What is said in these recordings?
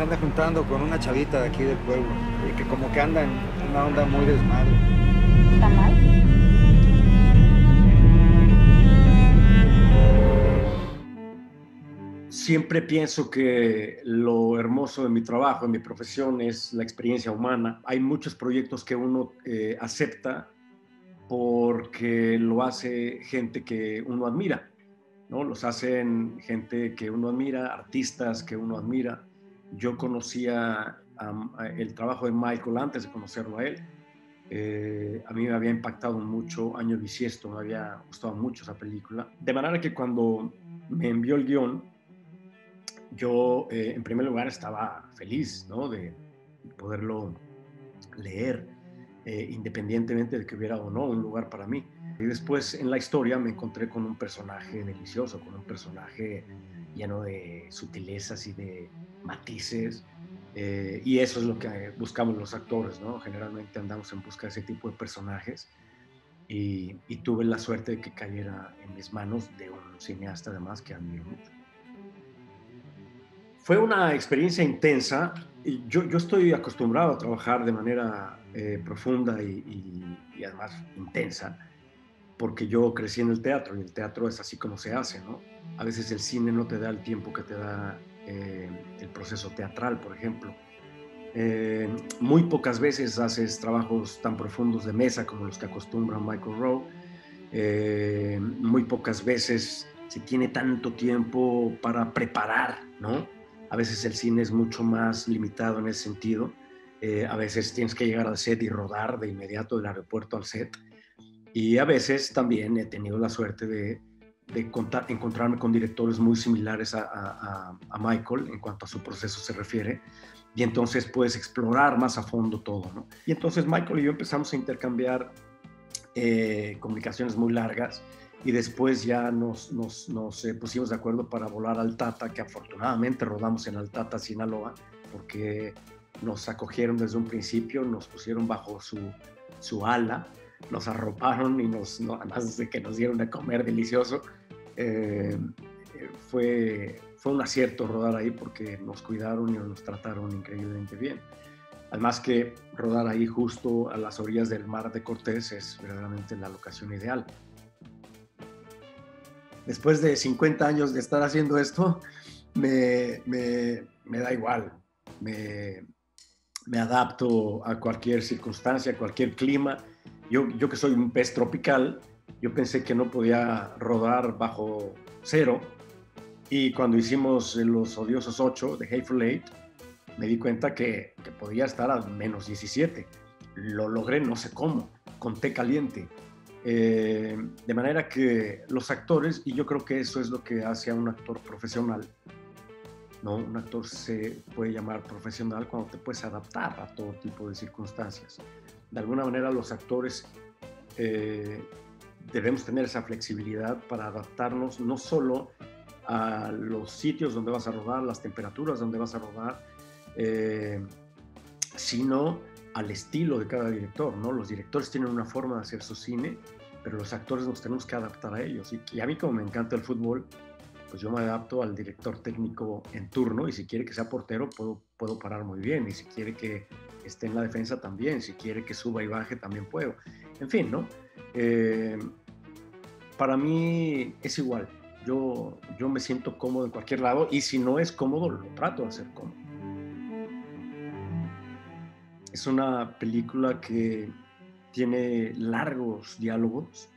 se anda juntando con una chavita de aquí del pueblo, y que como que anda en una onda muy desmadre. ¿Está mal? Siempre pienso que lo hermoso de mi trabajo, de mi profesión, es la experiencia humana. Hay muchos proyectos que uno eh, acepta porque lo hace gente que uno admira, ¿no? Los hacen gente que uno admira, artistas que uno admira. Yo conocía el trabajo de Michael antes de conocerlo a él. Eh, a mí me había impactado mucho Año Bisiesto, me había gustado mucho esa película. De manera que cuando me envió el guion, yo eh, en primer lugar estaba feliz ¿no? de poderlo leer, eh, independientemente de que hubiera o no un lugar para mí. Y después en la historia me encontré con un personaje delicioso, con un personaje lleno de sutilezas y de matices. Eh, y eso es lo que buscamos los actores, ¿no? Generalmente andamos en busca de ese tipo de personajes. Y, y tuve la suerte de que cayera en mis manos de un cineasta además que admiro mucho. Fue una experiencia intensa. Y yo, yo estoy acostumbrado a trabajar de manera eh, profunda y, y, además intensa, porque yo crecí en el teatro y el teatro es así como se hace, ¿no? A veces el cine no te da el tiempo que te da eh, el proceso teatral, por ejemplo. Eh, muy pocas veces haces trabajos tan profundos de mesa como los que acostumbra Michael Rowe. muy pocas veces se tiene tanto tiempo para preparar, ¿no? A veces el cine es mucho más limitado en ese sentido. Eh, a veces tienes que llegar al set y rodar de inmediato del aeropuerto al set. Y a veces también he tenido la suerte de, de contar, encontrarme con directores muy similares a, a, a, Michael en cuanto a su proceso se refiere. Y entonces puedes explorar más a fondo todo. ¿no? Y entonces Michael y yo empezamos a intercambiar eh, comunicaciones muy largas y después ya nos, nos, nos eh, pusimos de acuerdo para volar al Tata, que afortunadamente rodamos en Altata, Sinaloa, porque nos acogieron desde un principio, nos pusieron bajo su, su ala, nos arroparon y nos, no, además de que nos dieron de comer delicioso, eh, fue, fue un acierto rodar ahí porque nos cuidaron y nos trataron increíblemente bien. Además que rodar ahí justo a las orillas del mar de Cortés es verdaderamente la locación ideal después de 50 años de estar haciendo esto, me, me, me da igual. Me, me, adapto a cualquier circunstancia, a cualquier clima. Yo, yo que soy un pez tropical, yo pensé que no podía rodar bajo cero. Y cuando hicimos Los Odiosos 8 de Hateful Eight, me di cuenta que, que podía estar a menos 17. Lo logré no sé cómo, con té caliente. Eh, de manera que los actores, y yo creo que eso es lo que hace a un actor profesional, ¿no? Un actor se puede llamar profesional cuando te puedes adaptar a todo tipo de circunstancias. De alguna manera los actores eh, debemos tener esa flexibilidad para adaptarnos no solo a los sitios donde vas a rodar, las temperaturas donde vas a rodar, eh, sino al estilo de cada director, ¿no? Los directores tienen una forma de hacer su cine, pero los actores nos tenemos que adaptar a ellos. Y, a mí como me encanta el fútbol, pues yo me adapto al director técnico en turno y si quiere que sea portero, puedo, puedo parar muy bien. Y si quiere que esté en la defensa también, si quiere que suba y baje también puedo. En fin, ¿no? Eh, para mí es igual. Yo, yo me siento cómodo en cualquier lado y si no es cómodo, lo trato de hacer cómodo. Es una película que tiene largos diálogos,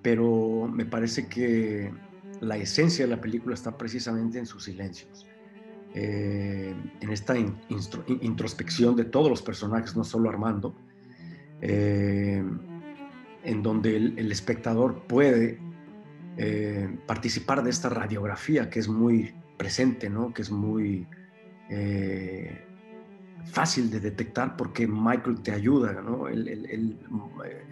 pero me parece que la esencia de la película está precisamente en sus silencios, eh, en esta introspección de todos los personajes, no solo Armando, eh, en donde el, espectador puede eh, participar de esta radiografía que es muy presente, ¿no? que es muy fácil de detectar porque Michael te ayuda, ¿no? Él, él, eh,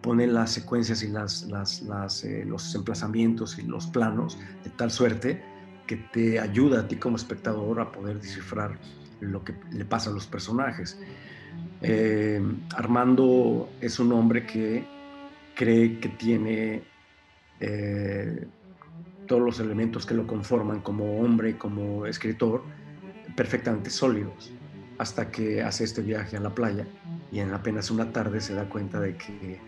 pone las secuencias y las, las, las, eh, los emplazamientos y los planos de tal suerte que te ayuda a ti como espectador a poder descifrar lo que le pasa a los personajes. Eh, Armando es un hombre que cree que tiene todos los elementos que lo conforman como hombre, como escritor, perfectamente sólidos hasta que hace este viaje a la playa y en apenas una tarde se da cuenta de que,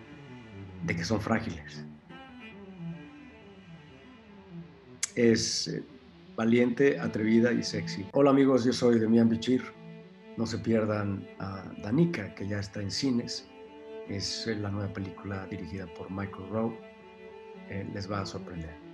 de que son frágiles. Es eh, valiente, atrevida y sexy. Hola amigos, yo soy Demian Bichir. No se pierdan a Danica, que ya está en cines. Es la nueva película dirigida por Michael Rowe. Eh, les va a sorprender.